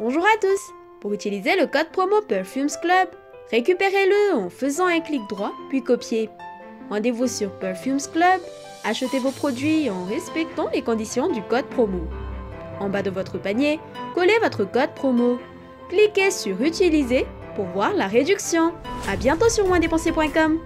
Bonjour à tous Pour utiliser le code promo Perfumes Club, récupérez-le en faisant un clic droit puis copier. Rendez-vous sur Perfumes Club, achetez vos produits en respectant les conditions du code promo. En bas de votre panier, collez votre code promo. Cliquez sur Utiliser pour voir la réduction. A bientôt sur moindépenser.com